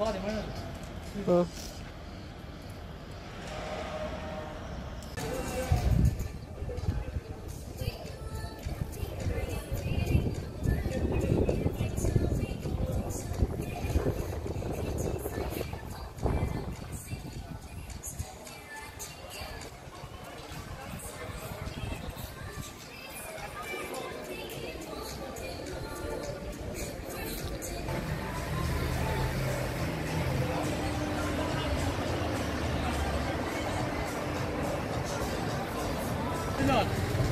发你们。嗯。Good luck.